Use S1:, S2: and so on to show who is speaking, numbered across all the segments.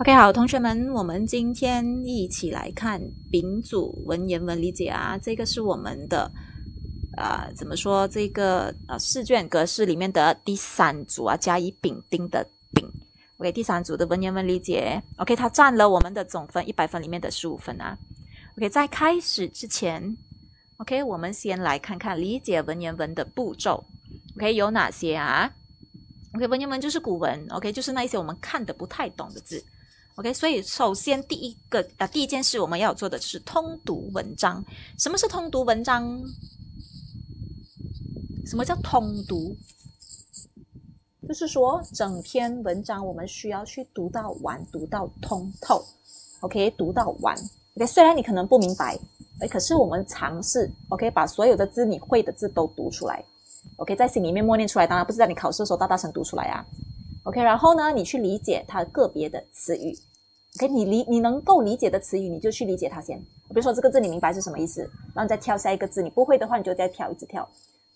S1: OK，好，同学们，我们今天一起来看丙组文言文理解啊，这个是我们的啊，怎么说这个啊试卷格式里面的第三组啊，甲乙丙丁的丙。OK，第三组的文言文理解，OK，它占了我们的总分一百分里面的十五分啊。OK，在开始之前，OK，我们先来看看理解文言文的步骤。OK，有哪些啊？OK，文言文就是古文，OK，就是那一些我们看的不太懂的字。OK，所以首先第一个啊，第一件事我们要做的就是通读文章。什么是通读文章？什么叫通读？就是说整篇文章我们需要去读到完，读到通透。OK，读到完。OK，虽然你可能不明白，哎，可是我们尝试 OK，把所有的字你会的字都读出来。OK，在心里面默念出来，当然不是在你考试的时候大大声读出来啊。OK，然后呢，你去理解它个别的词语。OK，你理你能够理解的词语，你就去理解它先。比如说这个字你明白是什么意思，然后你再跳下一个字。你不会的话，你就再跳，一直跳。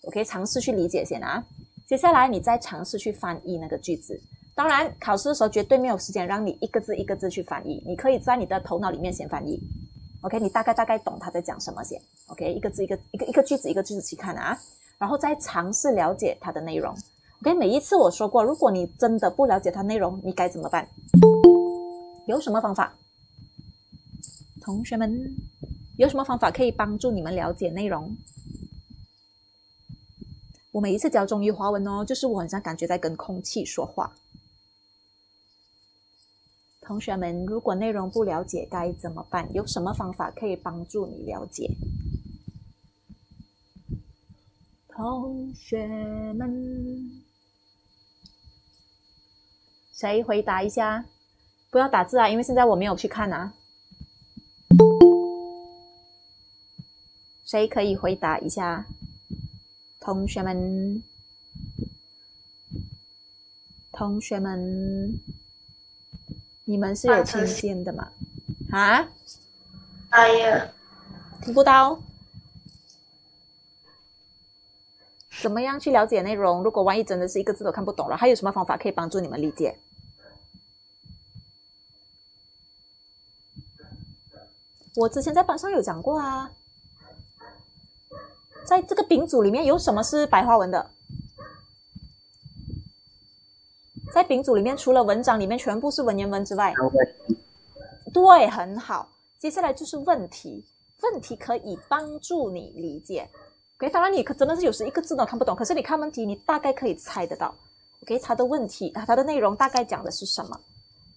S1: OK，尝试去理解先啊。接下来你再尝试去翻译那个句子。当然，考试的时候绝对没有时间让你一个字一个字去翻译。你可以在你的头脑里面先翻译。OK，你大概大概懂他在讲什么先。OK，一个字一个一个一个句子一个句子去看啊，然后再尝试了解它的内容。OK，每一次我说过，如果你真的不了解它内容，你该怎么办？有什么方法？同学们，有什么方法可以帮助你们了解内容？我每一次教中医华文哦，就是我很像感觉在跟空气说话。同学们，如果内容不了解该怎么办？有什么方法可以帮助你了解？同学们，谁回答一下？不要打字啊，因为现在我没有去看啊。谁可以回答一下？同学们，同学们，你们是有听见的吗？啊？
S2: 哎呀，
S1: 听不到。怎么样去了解内容？如果万一真的是一个字都看不懂了，还有什么方法可以帮助你们理解？我之前在班上有讲过啊，在这个丙组里面有什么是白话文的？在丙组里面，除了文章里面全部是文言文之外，对，很好。接下来就是问题，问题可以帮助你理解。OK，当然你可真的是有时一个字都看不懂，可是你看问题，你大概可以猜得到。OK，它的问题啊，它的内容大概讲的是什么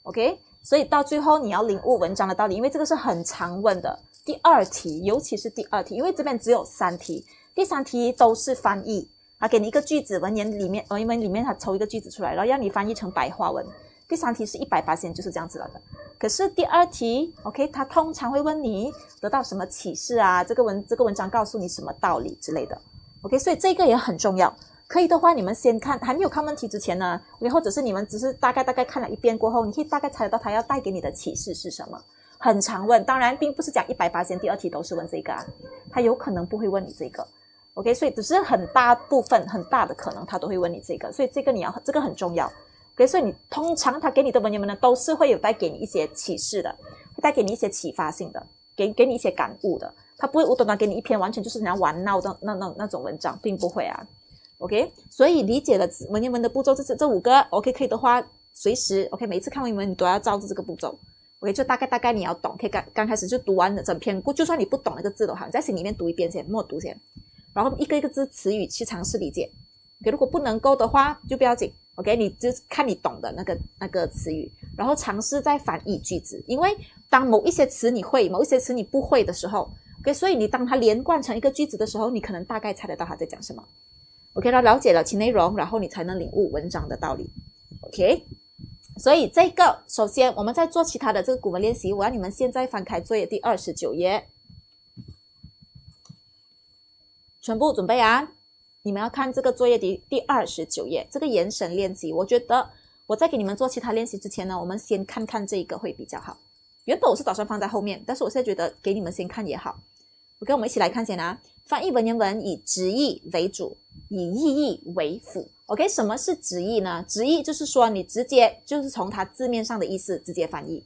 S1: ？OK。所以到最后你要领悟文章的道理，因为这个是很常问的第二题，尤其是第二题，因为这边只有三题，第三题都是翻译，啊，给你一个句子，文言里面，文言文里面他抽一个句子出来，然后让你翻译成白话文。第三题是一百八线就是这样子了的。可是第二题，OK，他通常会问你得到什么启示啊？这个文这个文章告诉你什么道理之类的，OK，所以这个也很重要。可以的话，你们先看，还没有看问题之前呢，或者是你们只是大概大概看了一遍过后，你可以大概猜得到他要带给你的启示是什么。很常问，当然并不是讲一百八先第二题都是问这个啊，他有可能不会问你这个，OK，所以只是很大部分很大的可能他都会问你这个，所以这个。你要这个很重要，OK，所以你通常他给你的文言文呢都是会有带给你一些启示的，会带给你一些启发性的，给给你一些感悟的，他不会无端端给你一篇完全就是人家玩闹的那那那种文章，并不会啊。OK，所以理解了文言文的步骤，这是这五个 OK 可以的话，随时 OK，每一次看文言文你都要照着这个步骤，OK，就大概大概你要懂，可以刚刚开始就读完整篇，就算你不懂那个字的话，你在心里面读一遍先，默读先，然后一个一个字词语去尝试理解，OK，如果不能够的话就不要紧，OK，你就看你懂的那个那个词语，然后尝试再翻译句子，因为当某一些词你会，某一些词你不会的时候，OK，所以你当它连贯成一个句子的时候，你可能大概猜得到他在讲什么。OK，他了解了其内容，然后你才能领悟文章的道理。OK，所以这个首先我们在做其他的这个古文练习，我要你们现在翻开作业第二十九页，全部准备啊！你们要看这个作业第第二十九页这个延伸练习。我觉得我在给你们做其他练习之前呢，我们先看看这个会比较好。原本我是打算放在后面，但是我现在觉得给你们先看也好。OK，我们一起来看先啊。翻译文言文以直译为主。以意义为辅。OK，什么是直译呢？直译就是说你直接就是从它字面上的意思直接翻译。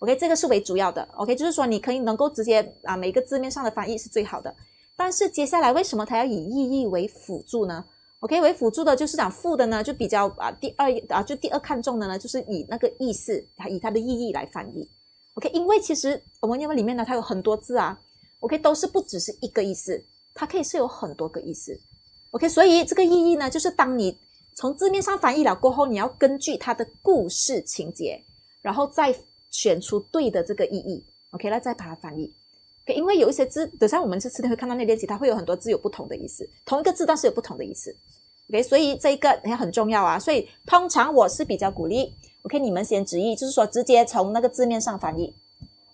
S1: OK，这个是为主要的。OK，就是说你可以能够直接啊，每个字面上的翻译是最好的。但是接下来为什么它要以意义为辅助呢？OK，为辅助的就是讲副的呢，就比较啊第二啊就第二看重的呢，就是以那个意思，以它的意义来翻译。OK，因为其实我们英文里面呢，它有很多字啊，OK 都是不只是一个意思，它可以是有很多个意思。OK，所以这个意义呢，就是当你从字面上翻译了过后，你要根据它的故事情节，然后再选出对的这个意义。OK，那再把它翻译。OK，因为有一些字，等下我们这次会看到那练习，它会有很多字有不同的意思，同一个字但是有不同的意思。OK，所以这一个也很重要啊。所以通常我是比较鼓励，OK，你们先直译，就是说直接从那个字面上翻译。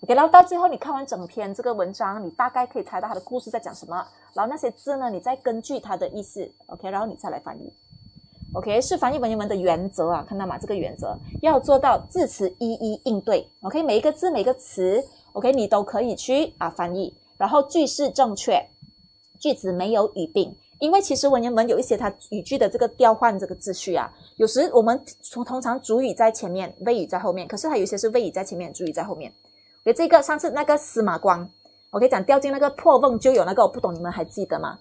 S1: OK，然后到最后你看完整篇这个文章，你大概可以猜到它的故事在讲什么。然后那些字呢，你再根据它的意思，OK，然后你再来翻译。OK，是翻译文言文的原则啊，看到吗？这个原则要做到字词一一应对。OK，每一个字每个词，OK，你都可以去啊翻译。然后句式正确，句子没有语病。因为其实文言文有一些它语句的这个调换这个秩序啊，有时我们从通常主语在前面，谓语在后面，可是它有些是谓语在前面，主语在后面。给这个上次那个司马光，我可以讲掉进那个破瓮就有那个，我不懂你们还记得吗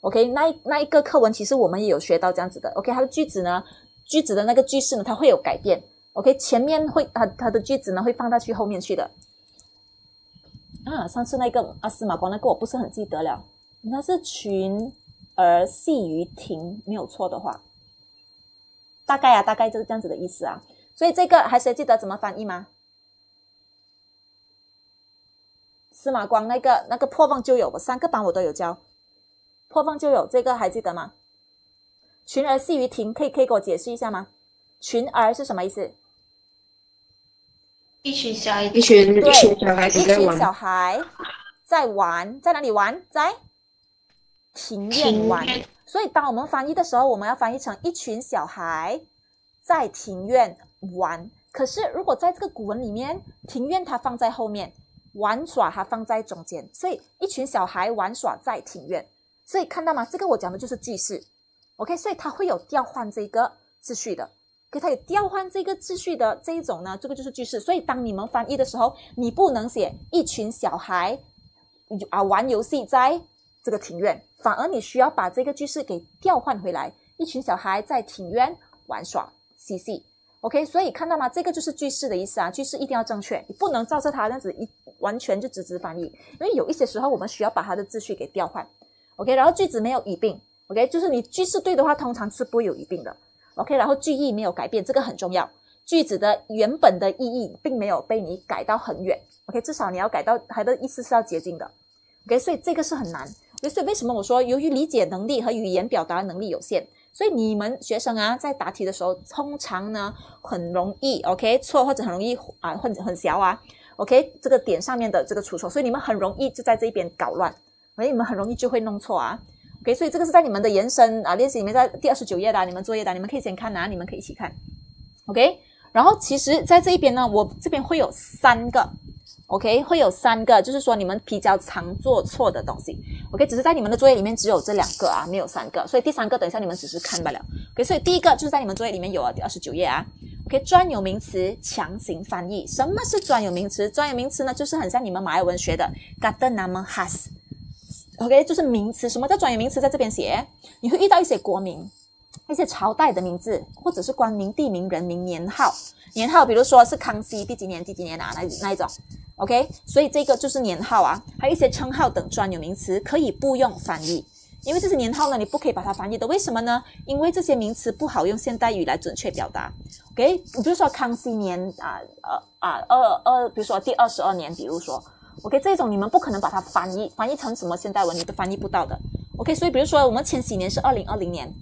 S1: ？OK，那一那一个课文其实我们也有学到这样子的。OK，它的句子呢，句子的那个句式呢，它会有改变。OK，前面会它它的句子呢会放到去后面去的。啊，上次那个啊司马光那个我不是很记得了，那是群而戏于庭，没有错的话，大概啊大概就是这样子的意思啊。所以这个还谁记得怎么翻译吗？司马光那个那个破风就有，我三个班我都有教，破风就有这个还记得吗？群儿戏于庭，可以可以给我解释一下吗？群儿是什么意思？
S2: 一群小孩，
S3: 一群一群小孩
S1: 一群小孩在玩，在哪里玩？在庭院玩。所以当我们翻译的时候，我们要翻译成一群小孩在庭院玩。可是如果在这个古文里面，庭院它放在后面。玩耍它放在中间，所以一群小孩玩耍在庭院，所以看到吗？这个我讲的就是句式，OK，所以它会有调换这个秩序的，给它有调换这个秩序的这一种呢，这个就是句式。所以当你们翻译的时候，你不能写一群小孩啊玩游戏在这个庭院，反而你需要把这个句式给调换回来，一群小孩在庭院玩耍嬉戏。OK，所以看到吗？这个就是句式的意思啊，句式一定要正确，你不能照着它这样子一完全就直直翻译，因为有一些时候我们需要把它的秩序给调换。OK，然后句子没有语病，OK，就是你句式对的话，通常是不会有语病的。OK，然后句意没有改变，这个很重要，句子的原本的意义并没有被你改到很远。OK，至少你要改到它的意思是要接近的。OK，所以这个是很难。所以为什么我说由于理解能力和语言表达能力有限？所以你们学生啊，在答题的时候，通常呢很容易，OK？错或者很容易啊，混混淆啊，OK？这个点上面的这个出错，所以你们很容易就在这一边搞乱，所以你们很容易就会弄错啊，OK？所以这个是在你们的延伸啊练习里面，在第二十九页的你们作业的，你们可以先看啊，你们可以一起看，OK，然后其实在这一边呢，我这边会有三个。OK，会有三个，就是说你们比较常做错的东西。OK，只是在你们的作业里面只有这两个啊，没有三个，所以第三个等一下你们只是看罢了。OK，所以第一个就是在你们作业里面有啊，第二十九页啊。OK，专有名词强行翻译，什么是专有名词？专有名词呢，就是很像你们马来文学的 g a t a n a m has。OK，就是名词。什么叫专有名词？在这边写，你会遇到一些国名、一些朝代的名字，或者是官名、地名、人名、年号。年号，比如说是康熙第几年、第几年啊，那那一种。OK，所以这个就是年号啊，还有一些称号等专有名词可以不用翻译，因为这些年号呢，你不可以把它翻译的。为什么呢？因为这些名词不好用现代语来准确表达。OK，比如说康熙年啊，呃啊二二，比如说第二十二年，比如说 OK，这种你们不可能把它翻译翻译成什么现代文，你都翻译不到的。OK，所以比如说我们千禧年是二零二零年。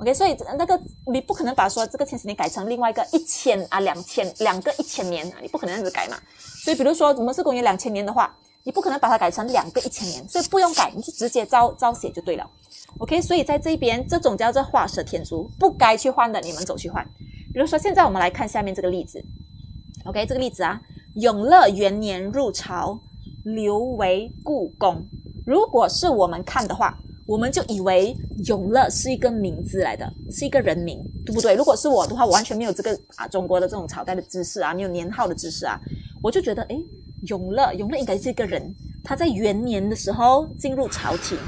S1: OK，所以那个你不可能把说这个千禧年改成另外一个一千啊两千两个一千年啊，你不可能这样子改嘛。所以比如说我们是公元两千年的话，你不可能把它改成两个一千年，所以不用改，你就直接照照写就对了。OK，所以在这边这种叫做画蛇添足，不该去换的你们走去换。比如说现在我们来看下面这个例子。OK，这个例子啊，永乐元年入朝，留为故宫。如果是我们看的话。我们就以为永乐是一个名字来的，是一个人名，对不对？如果是我的话，我完全没有这个啊中国的这种朝代的知识啊，没有年号的知识啊，我就觉得，诶，永乐，永乐应该是一个人，他在元年的时候进入朝廷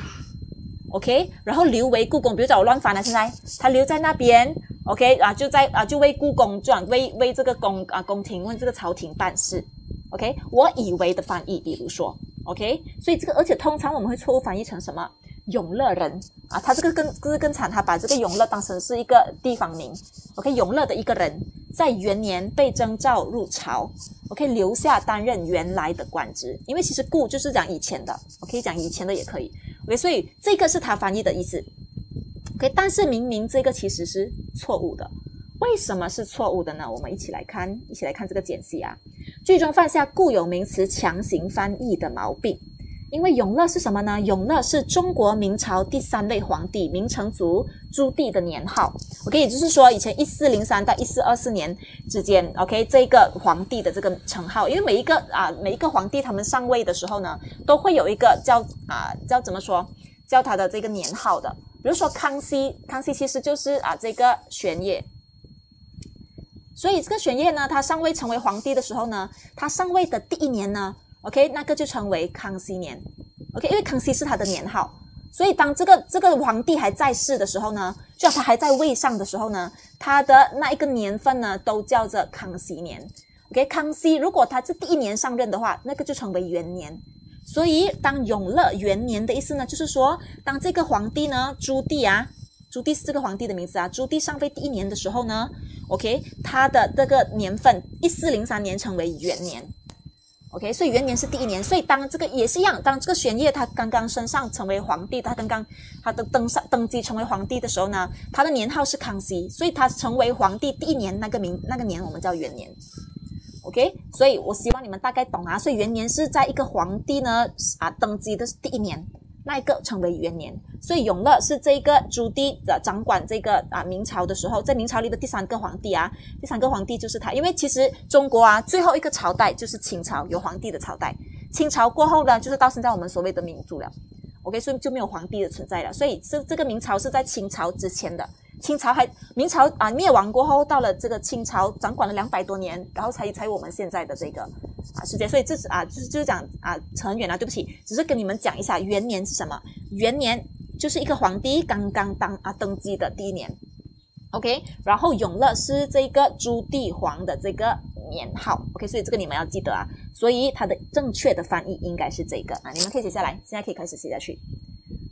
S1: ，OK，然后留为故宫，比如讲我乱翻了，现在他留在那边，OK？啊，就在啊就为故宫转为为这个宫啊宫廷为这个朝廷办事，OK，我以为的翻译，比如说，OK，所以这个而且通常我们会错误翻译成什么？永乐人啊，他这个更更更惨，他把这个永乐当成是一个地方名。OK，永乐的一个人在元年被征召入朝，OK，留下担任原来的官职。因为其实故就是讲以前的，OK，讲以前的也可以。OK，所以这个是他翻译的意思。OK，但是明明这个其实是错误的，为什么是错误的呢？我们一起来看，一起来看这个简析啊。剧中犯下固有名词强行翻译的毛病。因为永乐是什么呢？永乐是中国明朝第三位皇帝明成祖朱棣的年号。OK，也就是说，以前一四零三到一四二四年之间，OK，这个皇帝的这个称号，因为每一个啊每一个皇帝他们上位的时候呢，都会有一个叫啊叫怎么说叫他的这个年号的。比如说康熙，康熙其实就是啊这个玄烨。所以这个玄烨呢，他上位成为皇帝的时候呢，他上位的第一年呢。OK，那个就称为康熙年。OK，因为康熙是他的年号，所以当这个这个皇帝还在世的时候呢，就他还在位上的时候呢，他的那一个年份呢，都叫做康熙年。OK，康熙如果他是第一年上任的话，那个就称为元年。所以当永乐元年的意思呢，就是说当这个皇帝呢，朱棣啊，朱棣是这个皇帝的名字啊，朱棣上位第一年的时候呢，OK，他的这个年份一四零三年称为元年。OK，所以元年是第一年，所以当这个也是一样，当这个玄烨他刚刚升上成为皇帝，他刚刚他的登上登基成为皇帝的时候呢，他的年号是康熙，所以他成为皇帝第一年那个名那个年我们叫元年。OK，所以我希望你们大概懂啊，所以元年是在一个皇帝呢啊登基的第一年。那一个称为元年，所以永乐是这个朱棣的掌管这个啊明朝的时候，在明朝里的第三个皇帝啊，第三个皇帝就是他。因为其实中国啊最后一个朝代就是清朝有皇帝的朝代，清朝过后呢就是到现在我们所谓的民主了。OK，所以就没有皇帝的存在了。所以这这个明朝是在清朝之前的。清朝还明朝啊灭亡过后，到了这个清朝掌管了两百多年，然后才才我们现在的这个啊时间。所以这是啊就是就是讲啊扯远了，对不起，只是跟你们讲一下元年是什么。元年就是一个皇帝刚刚当啊登基的第一年，OK。然后永乐是这个朱棣皇的这个年号，OK。所以这个你们要记得啊。所以它的正确的翻译应该是这个啊，你们可以写下来，现在可以开始写下去。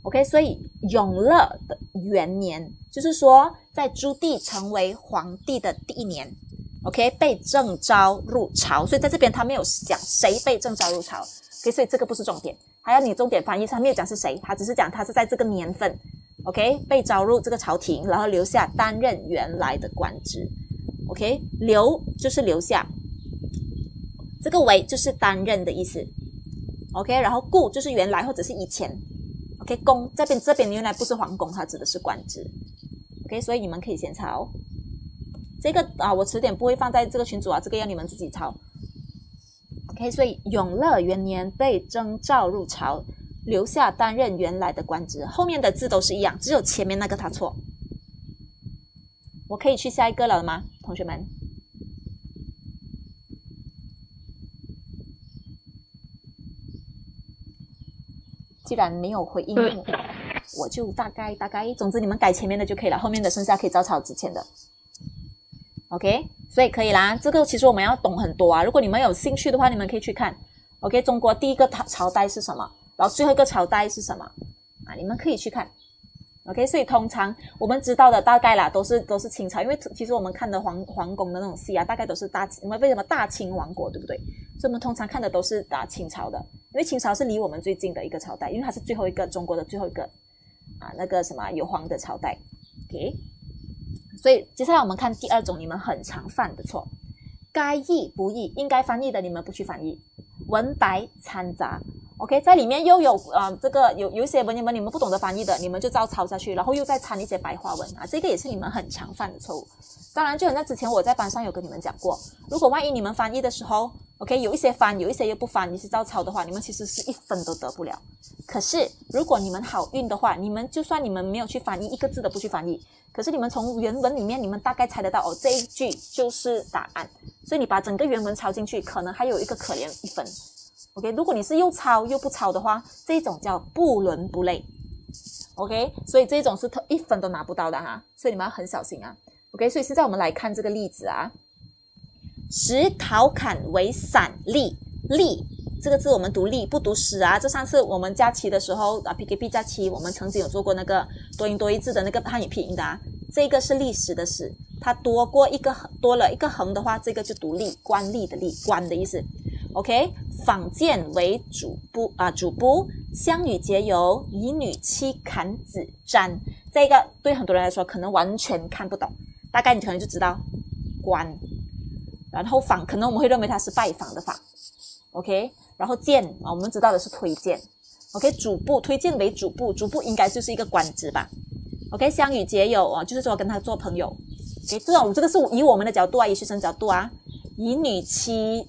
S1: OK，所以永乐的元年就是说，在朱棣成为皇帝的第一年，OK，被征召入朝。所以在这边他没有讲谁被征召入朝，OK，所以这个不是重点。还要你重点翻译，他没有讲是谁，他只是讲他是在这个年份，OK，被招入这个朝廷，然后留下担任原来的官职，OK，留就是留下，这个为就是担任的意思，OK，然后故就是原来或者是以前。OK，宫这边这边原来不是皇宫，它指的是官职。OK，所以你们可以先抄这个啊，我词典不会放在这个群组啊，这个要你们自己抄。OK，所以永乐元年被征召入朝，留下担任原来的官职，后面的字都是一样，只有前面那个他错。我可以去下一个了吗，同学们？既然没有回应，我就大概大概，总之你们改前面的就可以了，后面的剩下可以照抄之前的。OK，所以可以啦。这个其实我们要懂很多啊。如果你们有兴趣的话，你们可以去看。OK，中国第一个朝朝代是什么？然后最后一个朝代是什么？啊，你们可以去看。OK，所以通常我们知道的大概啦，都是都是清朝，因为其实我们看的皇皇宫的那种戏啊，大概都是大，我们为什么大清王国，对不对？所以我们通常看的都是打清朝的。因为清朝是离我们最近的一个朝代，因为它是最后一个中国的最后一个啊，那个什么有皇的朝代，OK。所以接下来我们看第二种你们很常犯的错，该译不译，应该翻译的你们不去翻译，文白掺杂，OK，在里面又有啊这个有有一些文言文你们不懂得翻译的，你们就照抄下去，然后又再掺一些白话文啊，这个也是你们很常犯的错误。当然，就像那之前我在班上有跟你们讲过，如果万一你们翻译的时候。OK，有一些翻，有一些又不翻，你是照抄的话，你们其实是一分都得不了。可是如果你们好运的话，你们就算你们没有去翻译，一个字都不去翻译，可是你们从原文里面，你们大概猜得到哦，这一句就是答案。所以你把整个原文抄进去，可能还有一个可怜一分。OK，如果你是又抄又不抄的话，这种叫不伦不类。OK，所以这种是特一分都拿不到的哈，所以你们要很小心啊。OK，所以现在我们来看这个例子啊。石桃坎为散利，利这个字我们读利不读史啊。这上次我们假期的时候啊，PKP 假期我们曾经有做过那个多音多义字的那个汉语拼音的啊。这个是历史的史，它多过一个多了一个横的话，这个就读利，官吏的吏，官的意思。OK，坊间为主簿啊，主簿相与结由，以女妻砍子瞻。这个对很多人来说可能完全看不懂，大概你可能就知道官。然后访可能我们会认为它是拜访的访，OK。然后荐啊，我们知道的是推荐，OK。主部推荐为主部，主部应该就是一个官职吧，OK。相与结友啊，就是说跟他做朋友，OK。这种这个是以我们的角度啊，以学生角度啊，以女妻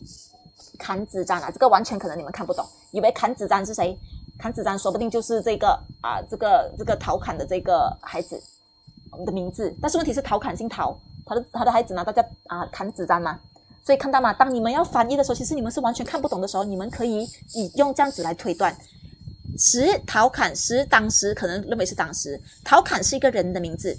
S1: 砍子张啊，这个完全可能你们看不懂，以为砍子张是谁？砍子张说不定就是这个啊，这个这个陶侃的这个孩子我们的名字，但是问题是陶侃姓陶，他的他的孩子呢，大家啊砍子瞻吗？所以看到吗？当你们要翻译的时候，其实你们是完全看不懂的时候，你们可以以用这样子来推断。石陶侃石当时可能认为是当时陶侃是一个人的名字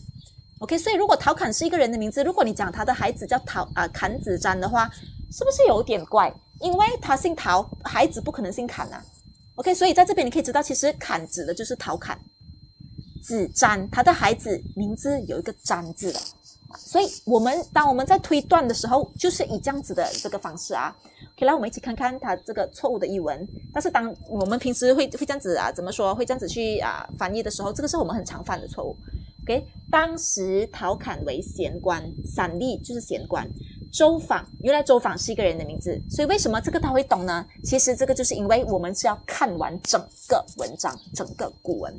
S1: ，OK。所以如果陶侃是一个人的名字，如果你讲他的孩子叫陶啊侃子瞻的话，是不是有点怪？因为他姓陶，孩子不可能姓侃啊。OK。所以在这边你可以知道，其实侃指的就是陶侃，子瞻他的孩子名字有一个瞻字的。所以，我们当我们在推断的时候，就是以这样子的这个方式啊。OK，来我们一起看看它这个错误的译文。但是，当我们平时会会这样子啊，怎么说？会这样子去啊翻译的时候，这个是我们很常犯的错误。OK，当时陶侃为闲官，散吏就是闲官。周访，原来周访是一个人的名字，所以为什么这个他会懂呢？其实这个就是因为我们是要看完整个文章，整个古文。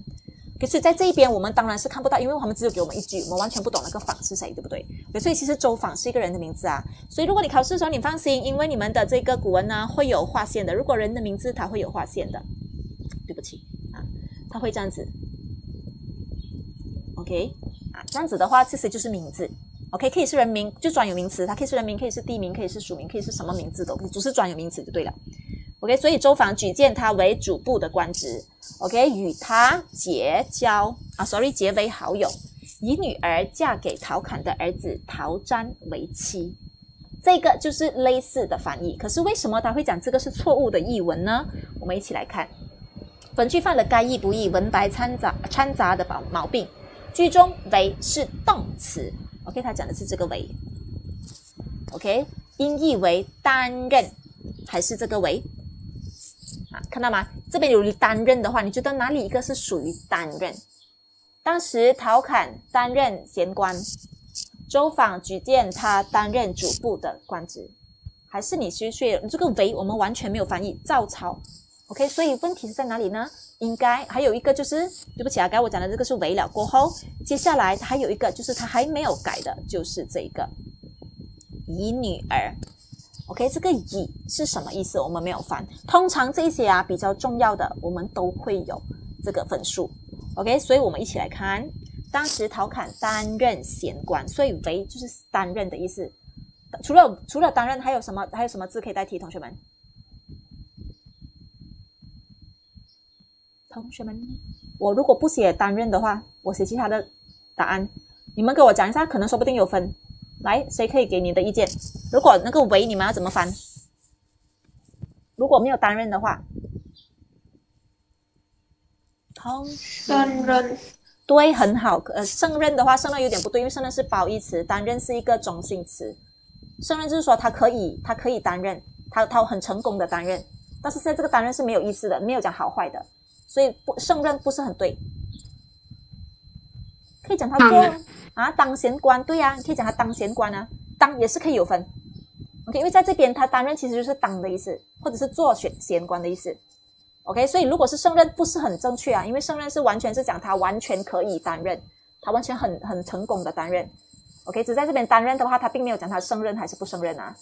S1: 可是在这一边，我们当然是看不到，因为他们只有给我们一句，我们完全不懂那个访是谁，对不对？所以其实周访是一个人的名字啊。所以如果你考试的时候，你放心，因为你们的这个古文呢会有划线的。如果人的名字它会有划线的，对不起啊，它会这样子。OK 啊，这样子的话其实就是名字。OK 可以是人名，就专有名词，它可以是人名，可以是地名，可以是署名，可以是什么名字都可以，只是专有名词就对了。OK，所以周访举荐他为主部的官职。OK，与他结交啊，sorry，结为好友，以女儿嫁给陶侃的儿子陶瞻为妻。这个就是类似的翻译。可是为什么他会讲这个是错误的译文呢？我们一起来看，本句犯了该译不译、文白掺杂掺杂的毛毛病。句中为是动词。OK，他讲的是这个为。OK，音译为担任还是这个为？看到吗？这边有担任的话，你觉得哪里一个是属于担任？当时陶侃担任闲官，周访举荐他担任主簿的官职，还是你需需这个为我们完全没有翻译，照抄。OK，所以问题是在哪里呢？应该还有一个就是，对不起啊，刚才我讲的这个是为了过后，接下来还有一个就是他还没有改的，就是这个以女儿。OK，这个乙是什么意思？我们没有翻。通常这些啊比较重要的，我们都会有这个分数。OK，所以我们一起来看，当时陶侃担任闲官，所以为就是担任的意思。除了除了担任，还有什么还有什么字可以代替？同学们，同学们，我如果不写担任的话，我写其他的答案，你们给我讲一下，可能说不定有分。来，谁可以给你的意见？如果那个为你们要怎么翻？如果没有担任的话，
S2: 胜任
S1: 对，很好。呃，胜任的话，胜任有点不对，因为胜任是褒义词，担任是一个中性词。胜任就是说他可以，他可以担任，他他很成功的担任。但是现在这个担任是没有意思的，没有讲好坏的，所以不胜任不是很对。可以讲他做。啊，当闲官对呀，你可以讲他当闲官啊，当也是可以有分，OK，因为在这边他担任其实就是当的意思，或者是做选闲官的意思，OK，所以如果是胜任不是很正确啊，因为胜任是完全是讲他完全可以担任，他完全很很成功的担任，OK，只在这边担任的话，他并没有讲他胜任还是不胜任啊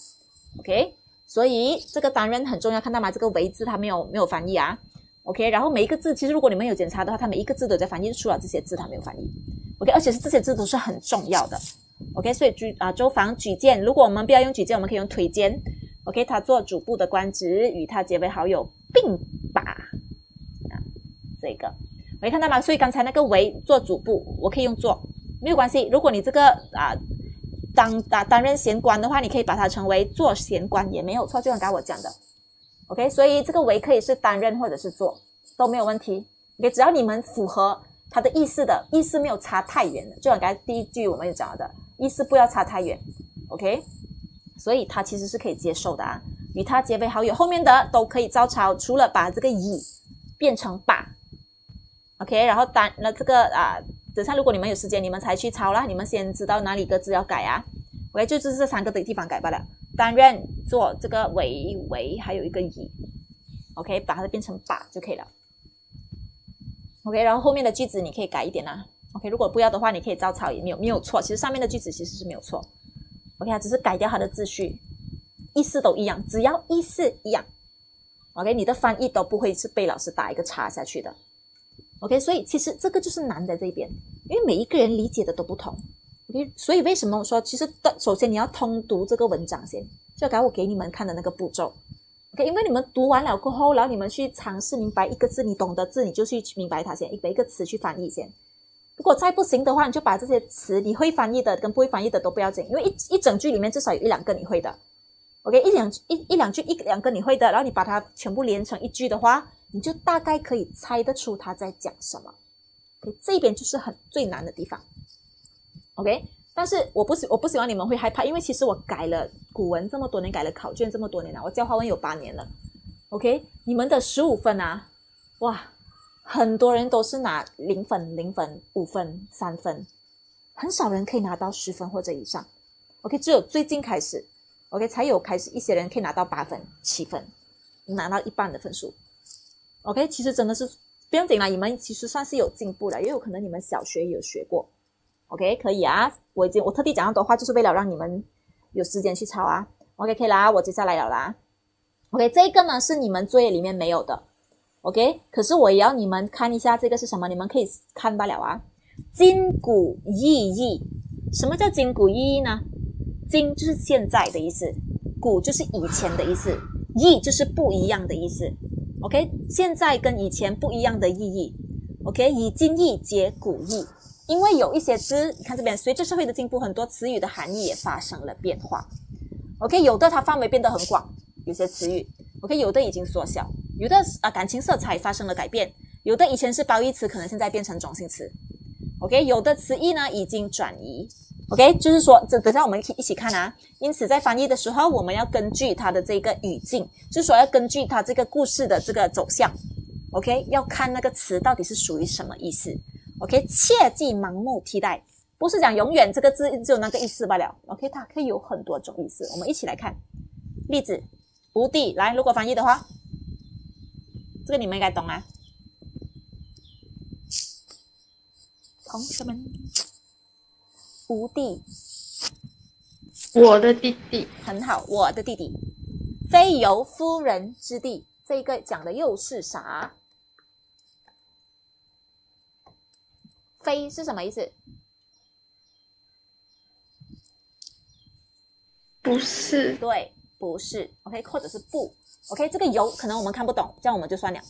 S1: ，OK，所以这个担任很重要，看到吗？这个“为”字它没有没有翻译啊。OK，然后每一个字，其实如果你们有检查的话，它每一个字都在翻译，除了这些字它没有翻译。OK，而且是这些字都是很重要的。OK，所以举啊，周防举荐，如果我们不要用举荐，我们可以用推荐。OK，他做主部的官职，与他结为好友，并把啊这个，没看到吗？所以刚才那个为做主部，我可以用做，没有关系。如果你这个啊。当啊担任闲官的话，你可以把它称为做闲官也没有错，就像刚我讲的，OK，所以这个为可以是担任或者是做都没有问题，OK，只要你们符合他的意思的意思没有差太远的，就像刚才第一句我们有讲的，意思不要差太远，OK，所以他其实是可以接受的啊，与他结为好友，后面的都可以照抄，除了把这个以变成把，OK，然后单那这个啊。等下，如果你们有时间，你们才去抄啦。你们先知道哪里个字要改啊？OK，就就是这三个的地方改罢了。担任做这个为为，还有一个以，OK，把它变成把就可以了。OK，然后后面的句子你可以改一点啦。OK，如果不要的话，你可以照抄也没有没有错。其实上面的句子其实是没有错。OK，它只是改掉它的秩序，意思都一样，只要意思一样，OK，你的翻译都不会是被老师打一个叉下去的。OK，所以其实这个就是难在这边，因为每一个人理解的都不同。OK，所以为什么我说，其实的首先你要通读这个文章先，就刚我给你们看的那个步骤。OK，因为你们读完了过后，然后你们去尝试明白一个字，你懂得字，你就去明白它先，一个一个词去翻译先。如果再不行的话，你就把这些词你会翻译的跟不会翻译的都不要紧，因为一一整句里面至少有一两个你会的。OK，一两一一两句一两个你会的，然后你把它全部连成一句的话。你就大概可以猜得出他在讲什么，OK，这边就是很最难的地方，OK。但是我不喜我不希望你们会害怕，因为其实我改了古文这么多年，改了考卷这么多年了，我教华文有八年了，OK。你们的十五分啊，哇，很多人都是拿零分、零分、五分、三分，很少人可以拿到十分或者以上，OK。只有最近开始，OK，才有开始一些人可以拿到八分、七分，拿到一半的分数。OK，其实真的是不用紧啦，你们其实算是有进步了，也有可能你们小学有学过。OK，可以啊，我已经我特地讲那么多话，就是为了让你们有时间去抄啊。OK，可以啦，我接下来了啦。OK，这个呢是你们作业里面没有的。OK，可是我也要你们看一下这个是什么，你们可以看罢了啊。今古意义，什么叫今古意义呢？今就是现在的意思，古就是以前的意思，义就是不一样的意思。OK，现在跟以前不一样的意义。OK，以今义结古义，因为有一些字，你看这边，随着社会的进步，很多词语的含义也发生了变化。OK，有的它范围变得很广，有些词语；OK，有的已经缩小，有的啊感情色彩发生了改变，有的以前是褒义词，可能现在变成中性词。OK，有的词义呢已经转移。OK，就是说，这等下我们一起看啊。因此，在翻译的时候，我们要根据它的这个语境，就是说要根据它这个故事的这个走向。OK，要看那个词到底是属于什么意思。OK，切忌盲目替代，不是讲永远这个字只有那个意思罢了。OK，它可以有很多种意思。我们一起来看例子，无地来，如果翻译的话，这个你们应该懂啊，同学们。吴弟，
S2: 我的弟弟
S1: 很好。我的弟弟，非由夫人之地，这个讲的又是啥？非是什么意思？
S2: 不是，
S1: 对，不是。OK，或者是不。OK，这个由可能我们看不懂，这样我们就算了。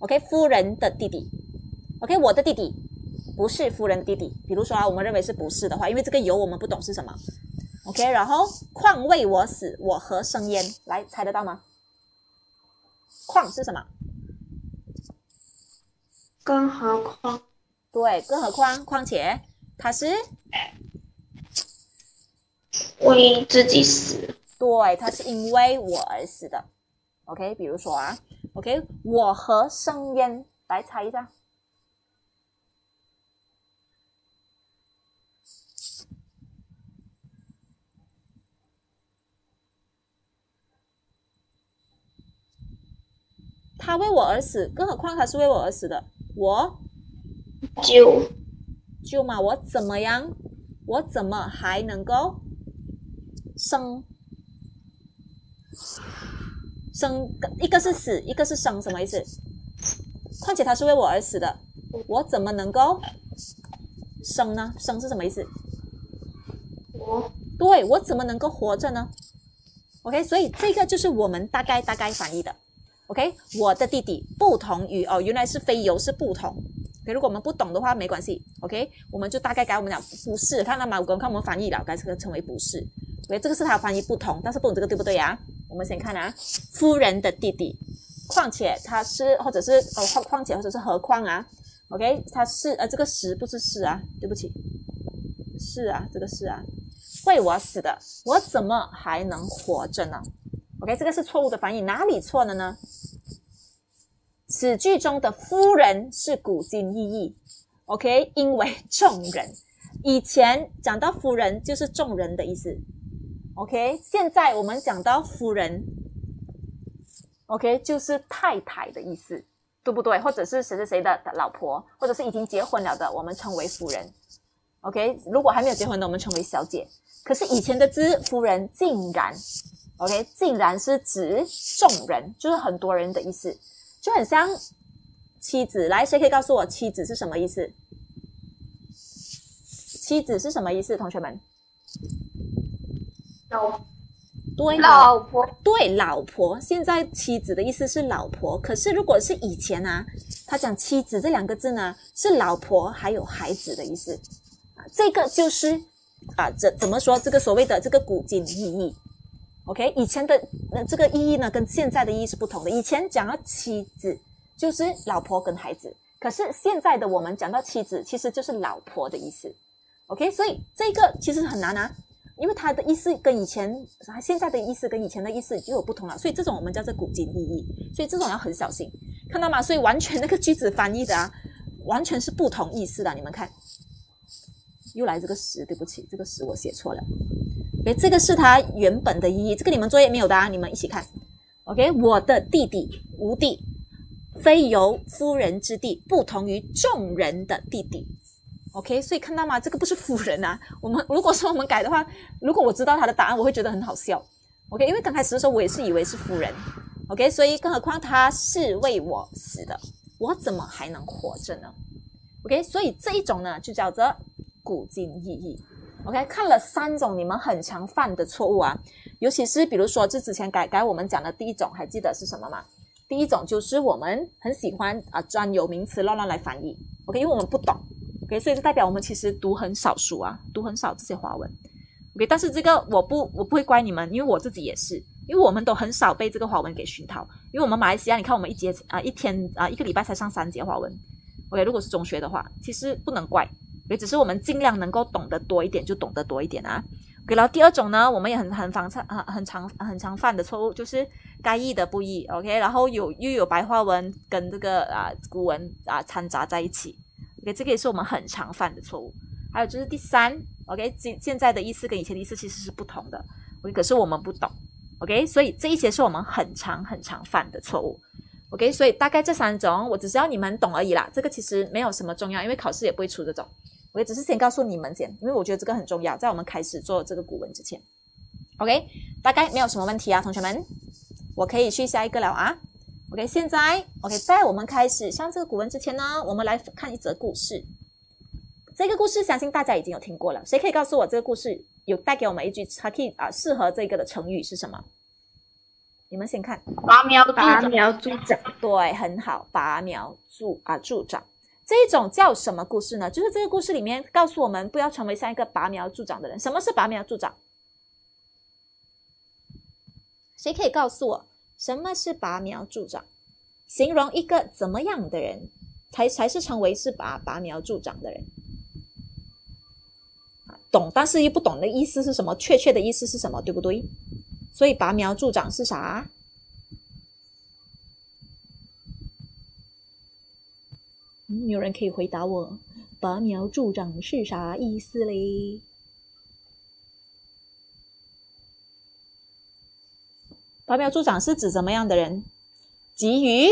S1: OK，夫人的弟弟。OK，我的弟弟。不是夫人弟弟，比如说啊，我们认为是不是的话，因为这个由我们不懂是什么。OK，然后况为我死，我何生焉？来猜得到吗？况是什么？
S2: 更何况？
S1: 对，更何况，况且他是
S2: 为自己死。
S1: 对，他是因为我而死的。OK，比如说啊，OK，我和生焉？来猜一下。他为我而死，更何况他是为我而死的。我
S2: 救
S1: 救嘛，我怎么样？我怎么还能够生生一个是死，一个是生，什么意思？况且他是为我而死的，我怎么能够生呢？生是什么意思？
S2: 我
S1: 对我怎么能够活着呢？OK，所以这个就是我们大概大概翻译的。OK，我的弟弟不同于哦，原来是非油是不同。OK，如果我们不懂的话没关系。OK，我们就大概改我们讲不是，看到吗？我们看我们翻译了，改这个称为不是。OK，这个是他翻译不同，但是不懂这个对不对呀？我们先看啊，夫人的弟弟，况且他是或者是哦况况且或者是何况啊？OK，他是呃这个是不是是啊？对不起，是啊，这个是啊，为我死的，我怎么还能活着呢？OK，这个是错误的翻译，哪里错了呢？此句中的夫人是古今意义，OK，因为众人以前讲到夫人就是众人的意思，OK，现在我们讲到夫人，OK 就是太太的意思，对不对？或者是谁谁谁的老婆，或者是已经结婚了的，我们称为夫人，OK，如果还没有结婚的，我们称为小姐。可是以前的之夫人竟然。OK，竟然是指众人，就是很多人的意思，就很像妻子。来，谁可以告诉我妻子是什么意思？妻子是什么意思？同学们，
S2: 老
S1: 对，
S2: 老婆
S1: 对，老婆。现在妻子的意思是老婆，可是如果是以前啊，他讲妻子这两个字呢，是老婆还有孩子的意思啊。这个就是啊，怎怎么说？这个所谓的这个古今意义。OK，以前的那这个意义呢，跟现在的意义是不同的。以前讲到妻子就是老婆跟孩子，可是现在的我们讲到妻子，其实就是老婆的意思。OK，所以这个其实很难啊，因为它的意思跟以前、现在的意思跟以前的意思就有不同了。所以这种我们叫做古今意义，所以这种要很小心，看到吗？所以完全那个句子翻译的啊，完全是不同意思的。你们看，又来这个十，对不起，这个十我写错了。OK，这个是它原本的意义。这个你们作业没有的啊，你们一起看。OK，我的弟弟无弟，非由夫人之弟，不同于众人的弟弟。OK，所以看到吗？这个不是夫人啊。我们如果说我们改的话，如果我知道他的答案，我会觉得很好笑。OK，因为刚开始的时候我也是以为是夫人。OK，所以更何况他是为我死的，我怎么还能活着呢？OK，所以这一种呢就叫做古今意义。OK，看了三种你们很常犯的错误啊，尤其是比如说，这之前改改我们讲的第一种，还记得是什么吗？第一种就是我们很喜欢啊，专有名词乱乱来翻译。OK，因为我们不懂。OK，所以就代表我们其实读很少书啊，读很少这些华文。OK，但是这个我不我不会怪你们，因为我自己也是，因为我们都很少被这个华文给熏陶。因为我们马来西亚，你看我们一节啊一天啊一个礼拜才上三节华文。OK，如果是中学的话，其实不能怪。也只是我们尽量能够懂得多一点，就懂得多一点啊。OK，然后第二种呢，我们也很很常很很常很常犯的错误，就是该译的不译。OK，然后有又有白话文跟这个啊古文啊掺杂在一起。OK，这个也是我们很常犯的错误。还有就是第三，OK，现现在的意思跟以前的意思其实是不同的。OK，可是我们不懂。OK，所以这一些是我们很常很常犯的错误。OK，所以大概这三种，我只是要你们懂而已啦。这个其实没有什么重要，因为考试也不会出这种。我也只是先告诉你们先，因为我觉得这个很重要，在我们开始做这个古文之前，OK，大概没有什么问题啊，同学们，我可以去下一个了啊。OK，现在 OK，在我们开始上这个古文之前呢，我们来看一则故事。这个故事相信大家已经有听过了，谁可以告诉我这个故事有带给我们一句它可以啊适合这个的成语是什么？你们先看，
S2: 拔苗拔苗助长，
S1: 对，很好，拔苗助啊助长。这一种叫什么故事呢？就是这个故事里面告诉我们，不要成为像一个拔苗助长的人。什么是拔苗助长？谁可以告诉我什么是拔苗助长？形容一个怎么样的人才才是成为是拔拔苗助长的人？懂，但是又不懂的意思是什么？确切的意思是什么？对不对？所以拔苗助长是啥？没有人可以回答我，拔苗助长是啥意思嘞？拔苗助长是指怎么样的人？急于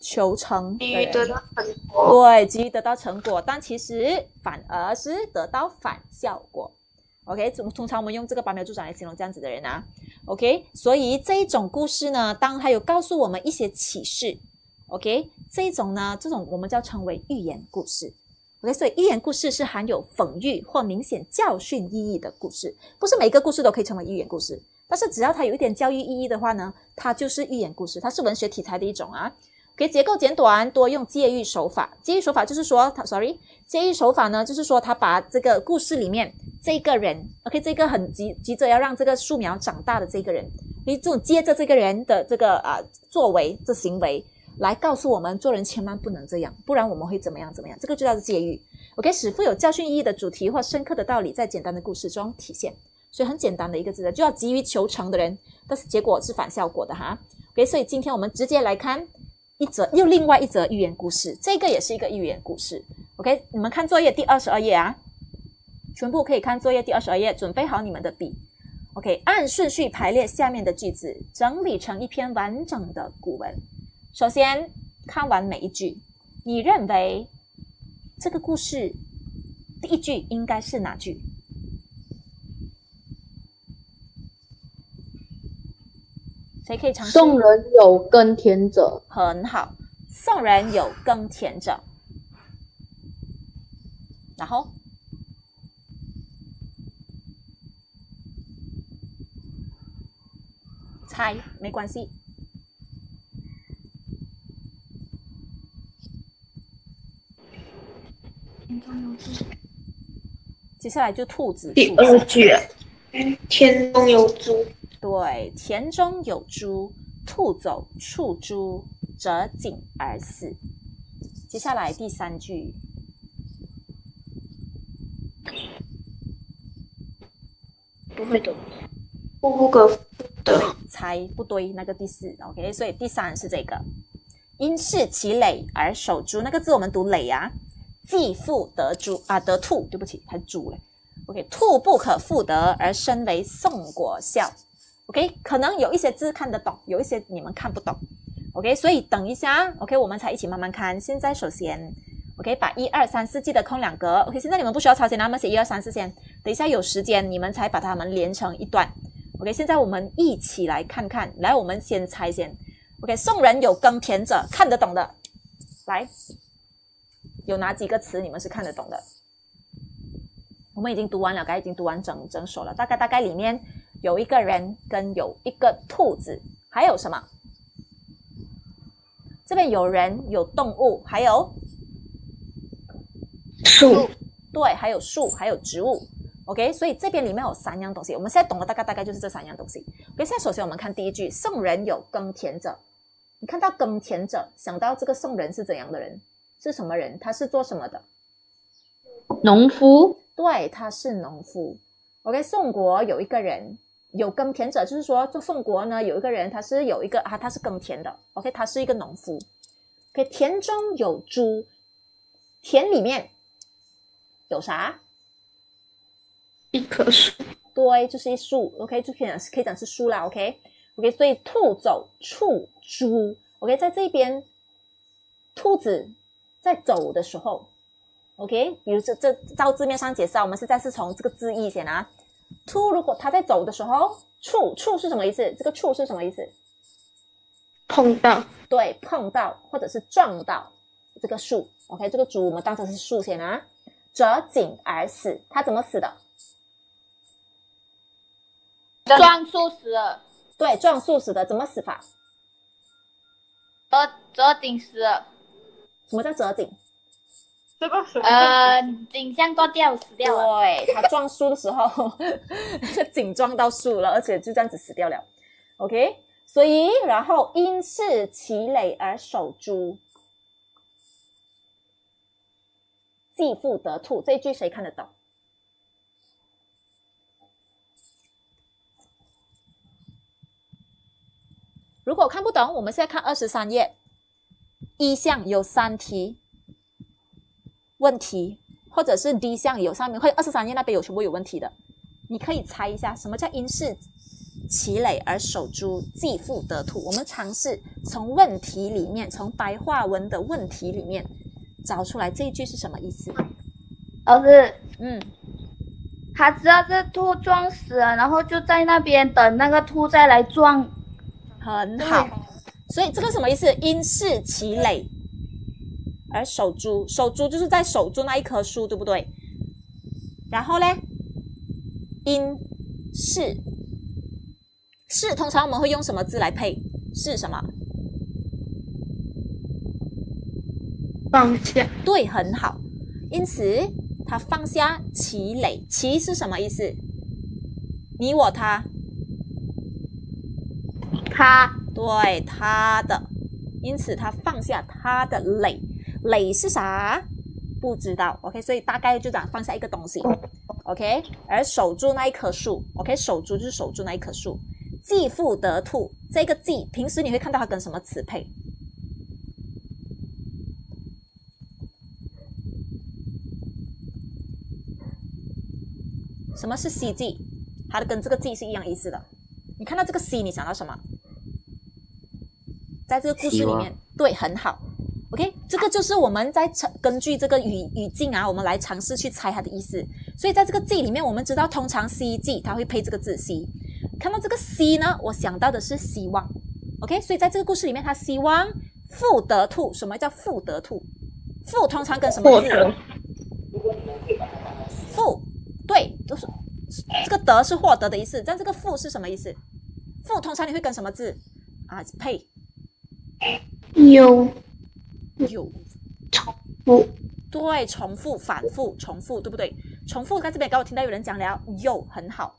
S1: 求成，
S2: 急于得到成果，
S1: 对，急于得到成果，但其实反而是得到反效果。OK，通通常我们用这个拔苗助长来形容这样子的人啊。OK，所以这一种故事呢，当它有告诉我们一些启示，OK，这一种呢，这种我们叫称为寓言故事。OK，所以寓言故事是含有讽喻或明显教训意义的故事，不是每个故事都可以成为寓言故事，但是只要它有一点教育意义的话呢，它就是寓言故事，它是文学题材的一种啊。给结构简短，多用借喻手法。借喻手法就是说，他 sorry，借喻手法呢，就是说他把这个故事里面这个人，OK，这个很急急着要让这个树苗长大的这个人，你这种接着这个人的这个啊作为这行为，来告诉我们做人千万不能这样，不然我们会怎么样怎么样？这个就叫做借喻。OK，使富有教训意义的主题或深刻的道理在简单的故事中体现。所以很简单的一个字的，就要急于求成的人，但是结果是反效果的哈。OK，所以今天我们直接来看。一则又另外一则寓言故事，这个也是一个寓言故事。OK，你们看作业第二十二页啊，全部可以看作业第二十二页，准备好你们的笔。OK，按顺序排列下面的句子，整理成一篇完整的古文。首先看完每一句，你认为这个故事第一句应该是哪句？谁可以尝试？
S3: 宋人有耕田者，
S1: 很好。宋人有耕田者，然后猜没关系。接下来就兔子。
S2: 第二句，田中有猪。
S1: 对，田中有猪，兔走触猪，折颈而死。接下来第三句，
S2: 不会的，不不可
S1: 对，猜不对，那个第四，OK，所以第三是这个，因视其累而守株，那个字我们读累啊，既复得猪啊，得兔，对不起，还猪嘞，OK，兔不可复得而身为宋国笑。OK，可能有一些字看得懂，有一些你们看不懂。OK，所以等一下，OK，我们才一起慢慢看。现在首先，OK，把一二三四记得空两格。OK，现在你们不需要抄写，那么写一二三四先。等一下有时间，你们才把它们连成一段。OK，现在我们一起来看看。来，我们先猜先。OK，宋人有耕田者，看得懂的，来，有哪几个词你们是看得懂的？我们已经读完了，刚已经读完整整首了，大概大概里面。有一个人跟有一个兔子，还有什么？这边有人有动物，还有
S2: 树，
S1: 对，还有树，还有植物。OK，所以这边里面有三样东西。我们现在懂了，大概大概就是这三样东西。OK，现在首先我们看第一句：宋人有耕田者。你看到耕田者，想到这个宋人是怎样的人？是什么人？他是做什么的？
S3: 农夫。
S1: 对，他是农夫。OK，宋国有一个人。有耕田者，就是说，做宋国呢，有一个人，他是有一个啊，他是耕田的，OK，他是一个农夫。OK，田中有猪，田里面有啥？
S2: 一棵树。
S1: 对，就是一树，OK，就可以讲可以讲是树啦，OK，OK，所以兔走触猪，OK，在这边，兔子在走的时候，OK，比如这这照字面上解释啊，我们现在是从这个字义先啊。兔如果它在走的时候，触触是什么意思？这个触是什么意思？
S2: 碰到，
S1: 对，碰到或者是撞到这个树。OK，这个竹我们当成是树先啊。折颈而死，它怎么死的？
S4: 撞树死了。
S1: 对，撞树死的，怎么死法？
S4: 折折颈死了。
S1: 什么叫折颈？
S2: 这个
S4: 呃，颈项断掉死掉
S1: 了。对，他撞树的时候，那个颈撞到树了，而且就这样子死掉了。OK，所以然后因是其累而守株，继父得兔。这一句谁看得懂？如果看不懂，我们现在看二十三页，一项有三题。问题，或者是 D 项有上面，或者二十三页那边有全部有问题的，你可以猜一下什么叫因视其累而守株，继父得兔。我们尝试从问题里面，从白话文的问题里面找出来这一句是什么意思。
S4: 老师，
S1: 嗯，
S4: 他知道这兔撞死了，然后就在那边等那个兔再来撞。
S1: 很好，所以这个什么意思？因视其累而守株，守株就是在守住那一棵树，对不对？然后呢，因是是，通常我们会用什么字来配？是什么？
S2: 放下，
S1: 对，很好。因此，他放下其累，其是什么意思？你我他，
S4: 他
S1: 对他的，因此他放下他的累，累是啥？不知道。OK，所以大概就讲放下一个东西。OK，而守住那一棵树。OK，守住就是守住那一棵树。继父得兔，这个继平时你会看到它跟什么词配？什么是 c 记？它的跟这个冀是一样意思的。你看到这个 c，你想到什么？在这个故事里面，对，很好。OK，这个就是我们在尝根据这个语语境啊，我们来尝试去猜它的意思。所以在这个记里面，我们知道通常 C G 它会配这个字 c。看到这个 c 呢，我想到的是希望。OK，所以在这个故事里面，他希望富得兔。什么叫富得兔？富通常跟什么字？富。对，都是这个得是获得的意思，但这个富是什么意思？富通常你会跟什么字啊配？
S2: 有
S1: 有
S2: 重复，
S1: 对，重复、反复、重复，对不对？重复在这边，刚我听到有人讲了，又很好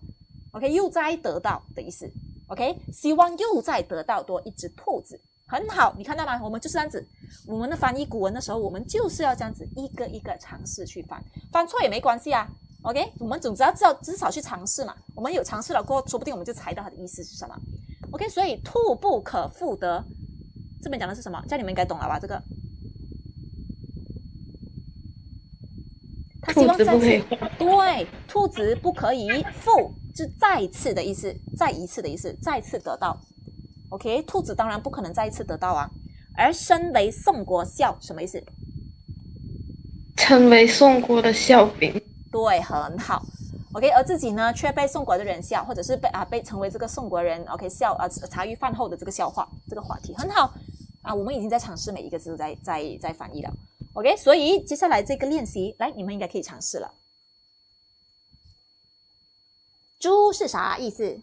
S1: ，OK，又再得到的意思，OK，希望又再得到多一只兔子，很好，你看到吗？我们就是这样子，我们的翻译古文的时候，我们就是要这样子一个一个尝试去翻，翻错也没关系啊。OK，我们总之要知道，至少去尝试嘛。我们有尝试了过后，说不定我们就猜到它的意思是什么。OK，所以兔不可复得，这边讲的是什么？这你们应该懂了吧？这个，他希望再次对兔子不可以复，是再次的意思，再一次的意思，再次得到。OK，兔子当然不可能再一次得到啊。而身为宋国笑，什么意思？
S2: 成为宋国的笑柄。
S1: 对，很好，OK，而自己呢，却被宋国的人笑，或者是被啊被成为这个宋国人，OK，笑啊茶余饭后的这个笑话，这个话题很好啊，我们已经在尝试每一个字在在在翻译了，OK，所以接下来这个练习，来，你们应该可以尝试了。猪是啥意思？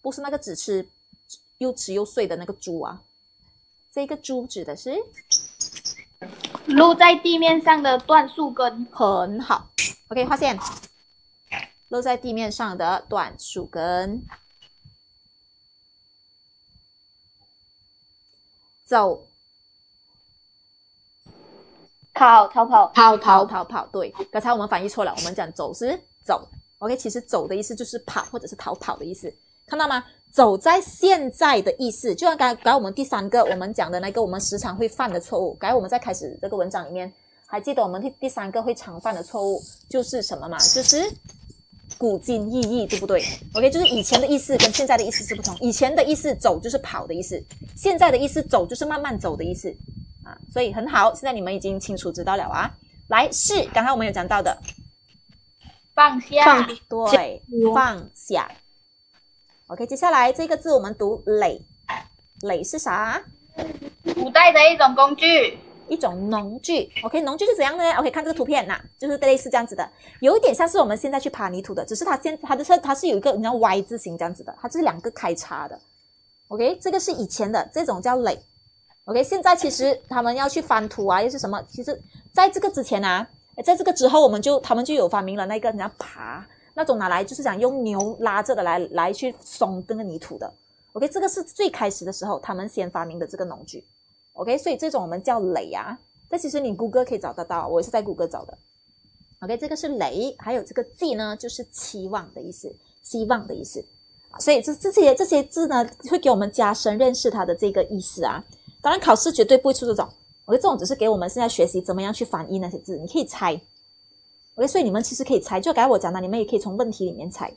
S1: 不是那个只吃又吃又睡的那个猪啊，这个猪指的是。
S4: 露在地面上的断树根
S1: 很好，OK，画线。露在地面上的断树根，走，
S4: 跑，逃跑，
S1: 跑，逃，逃，跑。对，刚才我们翻译错了，我们讲走是走，OK，其实走的意思就是跑或者是逃跑的意思，看到吗？走在现在的意思，就像刚刚我们第三个我们讲的那个，我们时常会犯的错误。刚才我们在开始这个文章里面，还记得我们第第三个会常犯的错误就是什么嘛？就是古今意义，对不对？OK，就是以前的意思跟现在的意思是不同。以前的意思走就是跑的意思，现在的意思走就是慢慢走的意思啊。所以很好，现在你们已经清楚知道了啊。来，是刚才我们有讲到的，
S4: 放下，
S1: 对，放下。OK，接下来这个字我们读垒，垒是啥？
S4: 古代的一种工具，
S1: 一种农具。OK，农具是怎样的呢？OK，看这个图片呐，就是类似这样子的，有一点像是我们现在去爬泥土的，只是它现它的是它是有一个你知道 Y 字形这样子的，它是两个开叉的。OK，这个是以前的这种叫垒。OK，现在其实他们要去翻土啊，又是什么？其实在这个之前啊，在这个之后，我们就他们就有发明了那个你要爬。那种拿来就是讲用牛拉着的来来去松那个泥土的，OK，这个是最开始的时候他们先发明的这个农具，OK，所以这种我们叫垒啊。这其实你谷歌可以找得到，我也是在谷歌找的，OK，这个是垒，还有这个寄呢，就是期望的意思，希望的意思。所以这这些这些字呢，会给我们加深认识它的这个意思啊。当然考试绝对不会出这种，OK，这种只是给我们现在学习怎么样去翻译那些字，你可以猜。OK，所以你们其实可以猜，就刚才我讲的，你们也可以从问题里面猜。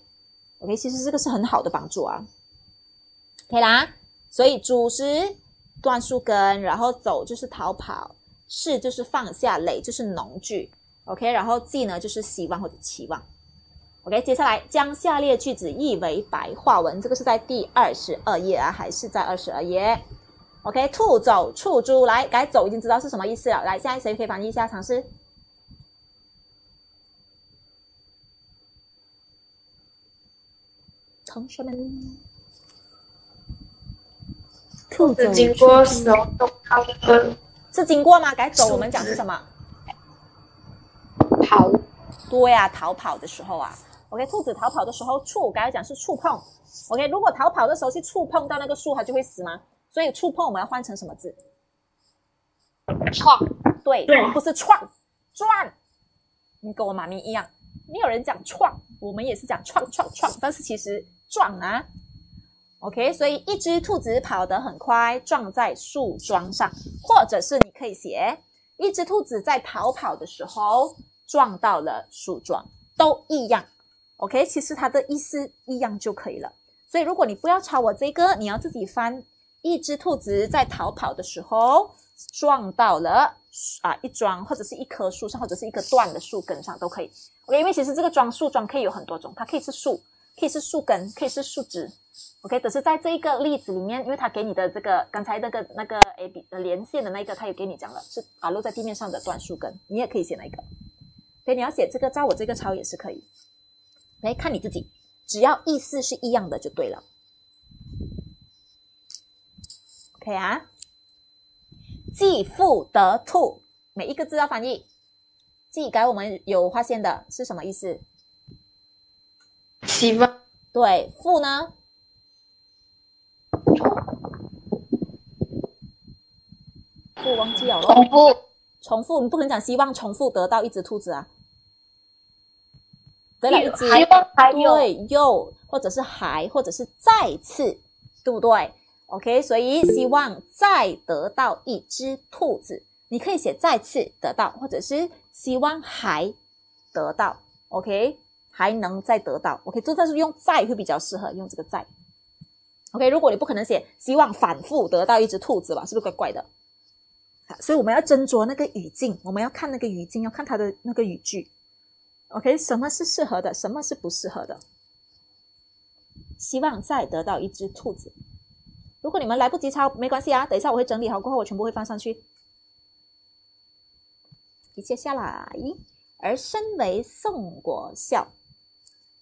S1: OK，其实这个是很好的帮助啊。可以啦，所以主是断树根，然后走就是逃跑，是就是放下，累就是农具。OK，然后记呢就是希望或者期望。OK，接下来将下列句子译为白话文，这个是在第二十二页啊，还是在二十二页？OK，兔走触猪来，改走已经知道是什么意思了。来，现在谁可以翻译一下？尝试。同学们，兔
S2: 子经过时候都跑的
S1: 是经过吗？改走，我们讲是什么？
S3: 跑。
S1: 对呀，逃跑的时候啊。OK，兔子逃跑的时候触，刚才讲是触碰。OK，如果逃跑的时候去触碰到那个树，它就会死吗？所以触碰我们要换成什么字？
S3: 撞。
S1: 对，不是撞，撞。你跟我妈咪一样，没有人讲撞，我们也是讲撞撞撞，但是其实撞啊。OK，所以一只兔子跑得很快，撞在树桩上，或者是你可以写一只兔子在逃跑的时候撞到了树桩，都一样。OK，其实它的意思一样就可以了。所以如果你不要抄我这个，你要自己翻。一只兔子在逃跑的时候撞到了啊一桩或者是一棵树上，或者是一个断的树根上都可以。OK，因为其实这个桩树桩可以有很多种，它可以是树，可以是树根，可以是树枝。OK，只是在这一个例子里面，因为它给你的这个刚才那个那个 A B 的连线的那个，它有给你讲了是啊落在地面上的断树根，你也可以写那个。所以你要写这个，照我这个抄也是可以。来看你自己，只要意思是一样的就对了。OK 啊，既富得兔，每一个字要翻译。既改我们有发现的是什么意思？
S2: 希望。
S1: 对，富呢？富忘记了。
S3: 重复。
S1: 重复，你不可能讲希望重复得到一只兔子啊。得了一只，对，又或者是还，或者是再次，对不对？OK，所以希望再得到一只兔子，你可以写再次得到，或者是希望还得到，OK，还能再得到，OK，这算是用再会比较适合用这个再，OK，如果你不可能写希望反复得到一只兔子吧，是不是怪怪的？所以我们要斟酌那个语境，我们要看那个语境，要看它的那个语句。OK，什么是适合的，什么是不适合的？希望再得到一只兔子。如果你们来不及抄，没关系啊，等一下我会整理好过后，我全部会放上去。接下来，而身为宋国孝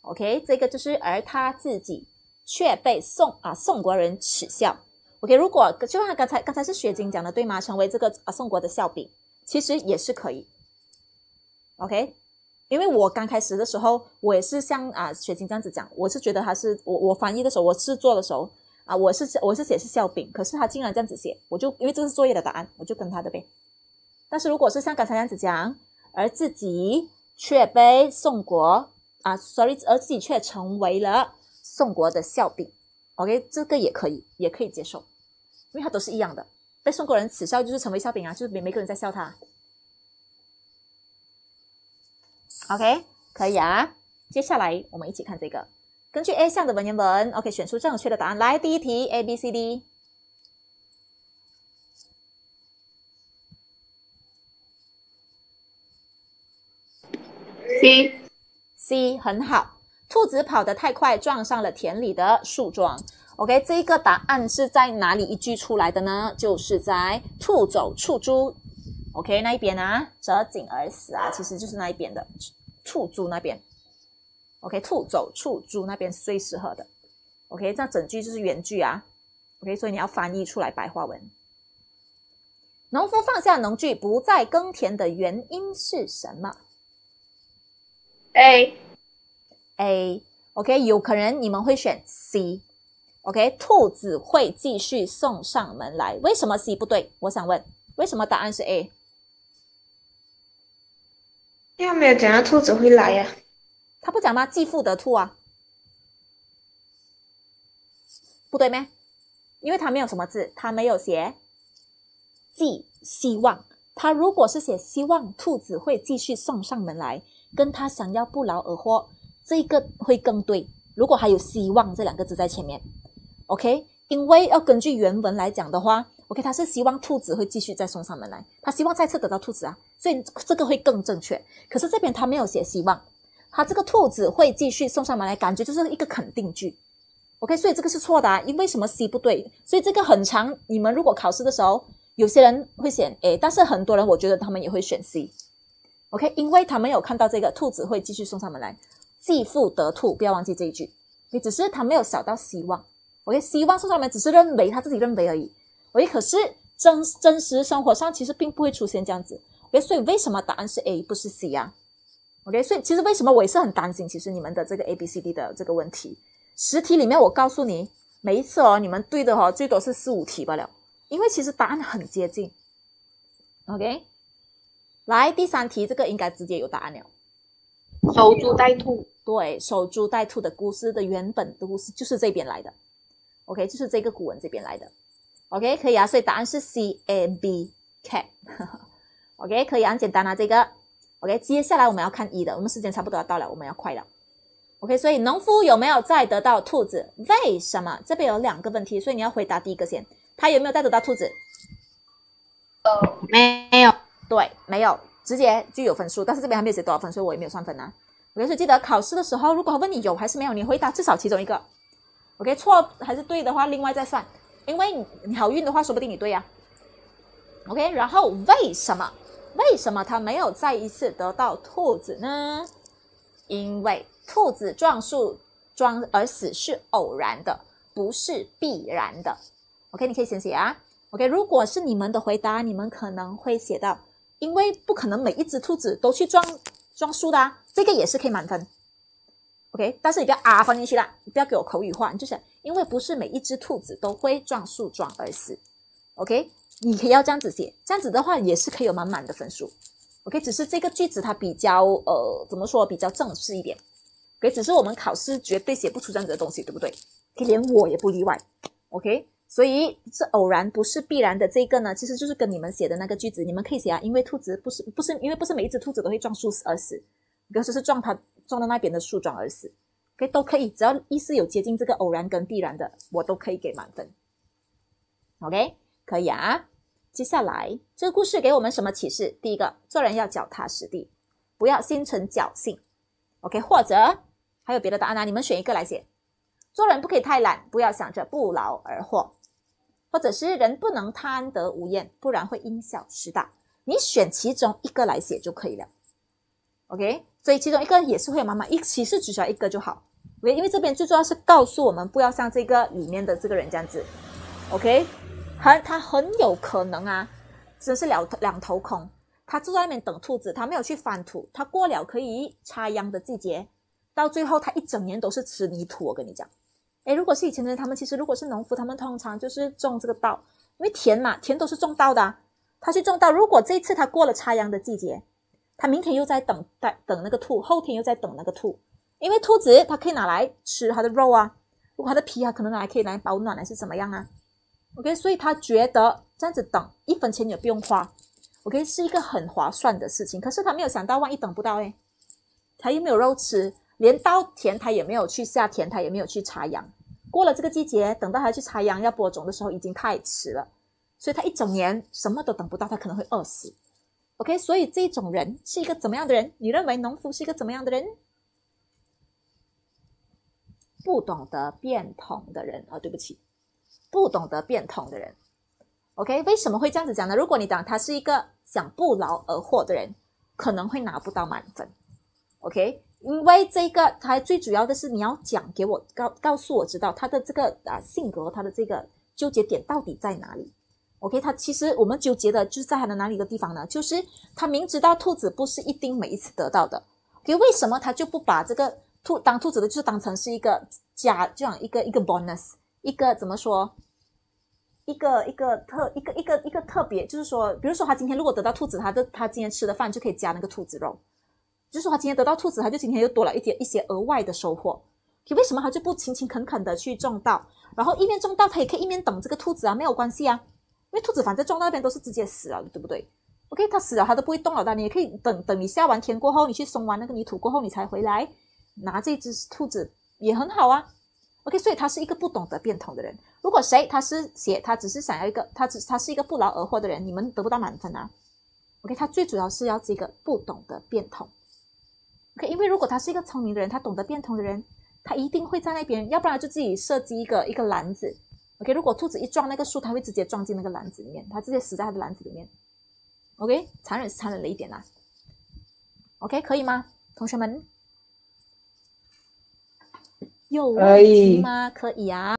S1: ，OK，这个就是而他自己却被宋啊宋国人耻笑。OK，如果就像刚才刚才是雪晶讲的对吗？成为这个啊宋国的笑柄，其实也是可以。OK。因为我刚开始的时候，我也是像啊雪晶这样子讲，我是觉得他是我我翻译的时候，我试做的时候啊，我是我是写是笑柄，可是他竟然这样子写，我就因为这是作业的答案，我就跟他的呗。但是如果是像刚才这样子讲，而自己却被宋国啊，sorry，而自己却成为了宋国的笑柄，OK，这个也可以，也可以接受，因为它都是一样的，被宋国人耻笑就是成为笑柄啊，就是每每个人在笑他。OK，可以啊。接下来我们一起看这个，根据 A 项的文言文，OK，选出正确的答案。来，第一题，A、B、C、D。
S2: C
S1: C 很好。兔子跑得太快，撞上了田里的树桩。OK，这一个答案是在哪里一句出来的呢？就是在“兔走触猪”。OK，那一边啊，折颈而死啊，其实就是那一边的触猪那边。OK，兔走触猪那边是最适合的。OK，这样整句就是原句啊。OK，所以你要翻译出来白话文。农夫放下农具不再耕田的原因是什么
S2: ？A
S1: A OK，有可能你们会选 C。OK，兔子会继续送上门来。为什么 C 不对？我想问，为什么答案是 A？
S2: 他没有讲到兔子会来呀，
S1: 他不讲吗？继父得兔啊，不对咩？因为他没有什么字，他没有写寄希望。他如果是写希望兔子会继续送上门来，跟他想要不劳而获，这个会更对。如果还有希望这两个字在前面，OK？因为要根据原文来讲的话。OK，他是希望兔子会继续再送上门来，他希望再次得到兔子啊，所以这个会更正确。可是这边他没有写希望，他这个兔子会继续送上门来，感觉就是一个肯定句。OK，所以这个是错的啊，因为什么 C 不对？所以这个很长。你们如果考试的时候，有些人会选 A，但是很多人我觉得他们也会选 C。OK，因为他没有看到这个兔子会继续送上门来，继父得兔，不要忘记这一句。你只是他没有想到希望，OK，希望送上门只是认为他自己认为而已。OK，可是真真实生活上其实并不会出现这样子。OK，所以为什么答案是 A 不是 C 啊？OK，所以其实为什么我也是很担心，其实你们的这个 A B C D 的这个问题，十题里面我告诉你，每一次哦，你们对的哦，最多是四五题罢了，因为其实答案很接近。OK。来第三题，这个应该直接有答案了。
S2: 守株待兔，
S1: 对，守株待兔的故事的原本的故事就是这边来的。OK，就是这个古文这边来的。OK，可以啊，所以答案是 C A B K。OK，可以很简单啊，这个。OK，接下来我们要看一的，我们时间差不多要到了，我们要快了。OK，所以农夫有没有再得到兔子？为什么？这边有两个问题，所以你要回答第一个先。他有没有再得到兔子？
S2: 呃，没有。
S1: 对，没有直接就有分数，但是这边还没有写多少分，所以我也没有算分啊。OK，所以记得考试的时候，如果问你有还是没有，你回答至少其中一个。OK，错还是对的话，另外再算。因为你好运的话，说不定你对呀。OK，然后为什么？为什么他没有再一次得到兔子呢？因为兔子撞树撞而死是偶然的，不是必然的。OK，你可以先写啊。OK，如果是你们的回答，你们可能会写到。因为不可能每一只兔子都去撞撞树的，啊，这个也是可以满分。OK，但是你不要啊放进去啦，你不要给我口语化，你就想，因为不是每一只兔子都会撞树撞而死。OK，你可以要这样子写，这样子的话也是可以有满满的分数。OK，只是这个句子它比较呃怎么说比较正式一点。OK，只是我们考试绝对写不出这样子的东西，对不对？连我也不例外。OK。所以是偶然，不是必然的。这个呢，其实就是跟你们写的那个句子，你们可以写啊。因为兔子不是不是，因为不是每一只兔子都会撞树而死，有时是撞它撞到那边的树撞而死。OK，都可以，只要意思有接近这个偶然跟必然的，我都可以给满分。OK，可以啊。接下来这个故事给我们什么启示？第一个，做人要脚踏实地，不要心存侥幸。OK，或者还有别的答案啊？你们选一个来写。做人不可以太懒，不要想着不劳而获。或者是人不能贪得无厌，不然会因小失大。你选其中一个来写就可以了。OK，所以其中一个也是会有妈妈一启示只需要一个就好。OK，因为这边最重要是告诉我们不要像这个里面的这个人这样子。OK，很他很有可能啊，真是两两头空。他坐在那边等兔子，他没有去翻土，他过了可以插秧的季节，到最后他一整年都是吃泥土。我跟你讲。哎，如果是以前的人，他们其实如果是农夫，他们通常就是种这个稻，因为田嘛，田都是种稻的。他去种稻，如果这次他过了插秧的季节，他明天又在等待等那个兔，后天又在等那个兔，因为兔子它可以拿来吃它的肉啊，如果它的皮啊，可能拿来可以来保暖还是怎么样啊？OK，所以他觉得这样子等一分钱也不用花，OK 是一个很划算的事情。可是他没有想到，万一等不到哎，他又没有肉吃。连稻田他也没有去下田，他也没有去插秧。过了这个季节，等到他去插秧要播种的时候，已经太迟了。所以他一整年什么都等不到，他可能会饿死。OK，所以这种人是一个怎么样的人？你认为农夫是一个怎么样的人？不懂得变通的人啊，对不起，不懂得变通的人。OK，为什么会这样子讲呢？如果你讲他是一个想不劳而获的人，可能会拿不到满分。OK。因为这个，他最主要的是你要讲给我告告诉我知道他的这个啊性格，他的这个纠结点到底在哪里？OK，他其实我们纠结的就是在他的哪里的地方呢？就是他明知道兔子不是一定每一次得到的，OK，为什么他就不把这个兔当兔子的，就是当成是一个加这样一个一个 bonus，一个怎么说？一个一个特一个一个一个特别，就是说，比如说他今天如果得到兔子，他的他今天吃的饭就可以加那个兔子肉。就是说，他今天得到兔子，他就今天又多了一点一些额外的收获。你为什么他就不勤勤恳恳的去种稻，然后一面种稻，他也可以一面等这个兔子啊？没有关系啊，因为兔子反正种到那边都是直接死了，对不对？OK，它死了，它都不会动了的。你也可以等等你下完田过后，你去松完那个泥土过后，你才回来拿这只兔子也很好啊。OK，所以他是一个不懂得变通的人。如果谁他是写他只是想要一个，他只他是一个不劳而获的人，你们得不到满分啊。OK，他最主要是要这个不懂得变通。OK，因为如果他是一个聪明的人，他懂得变通的人，他一定会在那边，要不然就自己设计一个一个篮子。OK，如果兔子一撞那个树，它会直接撞进那个篮子里面，它直接死在它的篮子里面。OK，残忍是残忍了一点啦。OK，可以吗，同学们？有问题吗？可以啊。